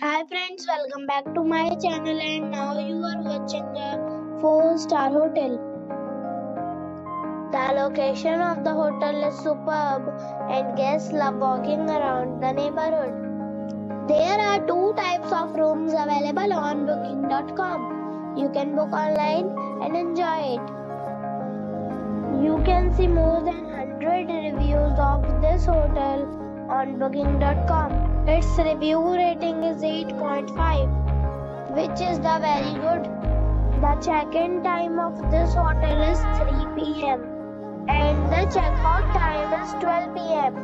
Hi friends, welcome back to my channel and now you are watching a 4 star hotel. The location of the hotel is superb and guests love walking around the neighborhood. There are two types of rooms available on booking.com. You can book online and enjoy it. You can see more than 100 reviews of this hotel on booking.com. Its review rating is 8.5, which is the very good. The check-in time of this hotel is 3 p.m. and the check-out time is 12 p.m.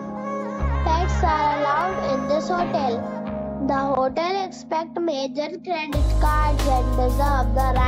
Pets are allowed in this hotel. The hotel expects major credit cards and reserve the right